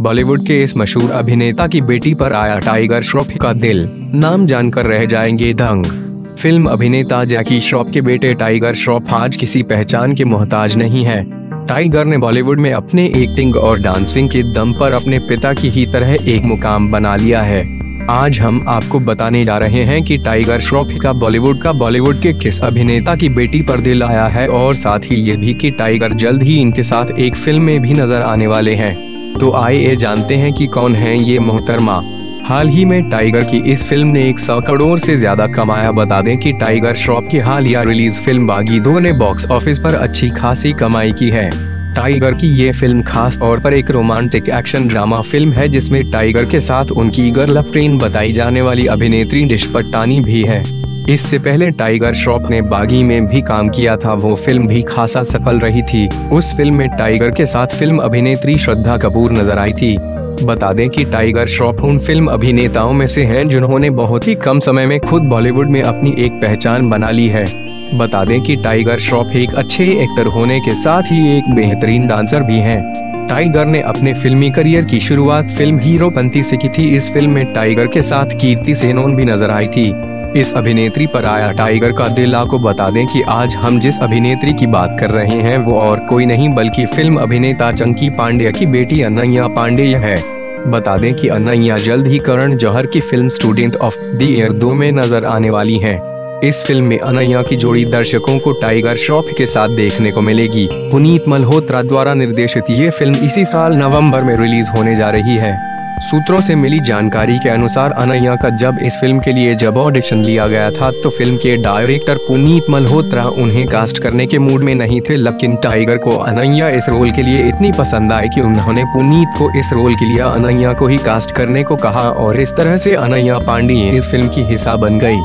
बॉलीवुड के इस मशहूर अभिनेता की बेटी पर आया टाइगर श्रॉफ का दिल। नाम जानकर रह जाएँगे दंग। फ़िल्म अभिनेता जैकी श्रॉफ के बेटे टाइगर श्रॉफ आज किसी पहचान के मोहताज नहीं है। टाइगर ने बॉलीवुड में अपने एक्टिंग और डांसिंग के दम पर अपने पिता की ही तरह एक मुकाम बना लिया है। आज हम आपको बताने जा रहे हैं कि टाइगर श्रॉफ का बॉलीवुड का बॉलीवुड के किस अभिनेता की बेटी पर दिल आया है और साथ ही ये भी कि टाइगर जल्द ही इनके साथ एक फ़िल्म में भी नज़र आने वाले हैं। तो आइए जानते हैं कि कौन है ये मोहतरमा। हाल ही में टाइगर की इस फ़िल्म ने एक सौ करोड़ से ज़्यादा कमाया। बता दें कि टाइगर श्रॉफ की हालिया रिलीज़ फ़िल्म बागी दो ने बॉक्स ऑफ़िस पर अच्छी खासी कमाई की है। टाइगर की ये फ़िल्म खास तौर पर एक रोमांटिक एक्शन ड्रामा फ़िल्म है, जिसमें टाइगर के साथ उनकी गर्ल फ्रेंड बताई जाने वाली अभिनेत्री डिश पट्टानी भी है। इससे पहले टाइगर श्रॉफ ने बागी में भी काम किया था। वो फ़िल्म भी खासा सफल रही थी। उस फ़िल्म में टाइगर के साथ फ़िल्म अभिनेत्री श्रद्धा कपूर नज़र आई थी। बता दें कि टाइगर श्रॉफ उन फ़िल्म अभिनेताओं में से हैं जिन्होंने बहुत ही कम समय में खुद बॉलीवुड में अपनी एक पहचान बना ली है। बता दें कि टाइगर श्रॉफ एक अच्छे एक्टर होने के साथ ही एक बेहतरीन डांसर भी हैं। टाइगर ने अपने फिल्मी करियर की शुरुआत फ़िल्म हीरो पंथी से की थी। इस फ़िल्म में टाइगर के साथ कीर्ति सेनोन भी नज़र आई थी। इस अभिनेत्री पर आया टाइगर का दिल आपको बता दें कि आज हम जिस अभिनेत्री की बात कर रहे हैं वो और कोई नहीं, बल्कि फ़िल्म अभिनेता चंकी पांडे की बेटी अनैया पांडे है। बता दें कि अनैया जल्द ही करण जौहर की film student of the year दो में नज़र आने वाली हैं। इस फ़िल्म में अनैया की जोड़ी दर्शकों को टाइगर श्रॉफ के साथ देखने को मिलेगी। पुनीत मल्होत्रा द्वारा निर्देशित ये फ़िल्म इसी साल नवंबर में रिलीज़ होने जा रही है। सूत्रों से मिली जानकारी के अनुसार अनैया का जब इस फ़िल्म के लिए जब ऑडिशन लिया गया था तो फ़िल्म के डायरेक्टर पुनीत मल्होत्रा उन्हें कास्ट करने के मूड में नहीं थे, लेकिन टाइगर को अनैया इस रोल के लिए इतनी पसंद आई कि उन्होंने पुनीत को इस रोल के लिए अनैया को ही कास्ट करने को कहा और इस तरह से अनैया पांडे इस फ़िल्म की हिस्सा बन गई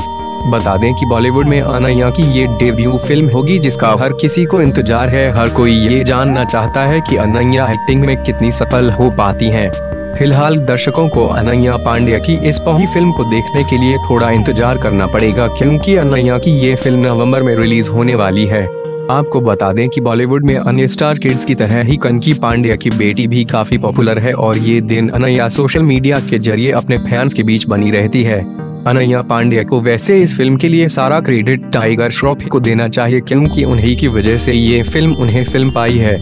बता दें कि बॉलीवुड में अनैया की ये डेब्यू फ़िल्म होगी, जिसका हर किसी को इंतज़ार है, हर कोई ये जानना चाहता है कि अनैया एक्टिंग में कितनी सफल हो पाती हैं। फ़िलहाल दर्शकों को अनैया पांड्या की इस पहली फ़िल्म को देखने के लिए थोड़ा इंतज़ार करना पड़ेगा, क्योंकि अनैया की ये फ़िल्म नवंबर में रिलीज़ होने वाली है। आपको बता दें कि बॉलीवुड में अन्य स्टार किड्स की तरह ही कंकी पांड्या की बेटी भी काफ़ी पॉपुलर है और ये दिन अनैया सोशल मीडिया के ज़रिए अपने फैंस के बीच बनी रहती है। अनैया पांड्या को वैसे इस फ़िल्म के लिए सारा क्रेडिट टाइगर श्रॉफ को देना चाहिए, क्योंकि उन्हीं की वजह से ये फ़िल्म उन्हें फ़िल्म पाई है।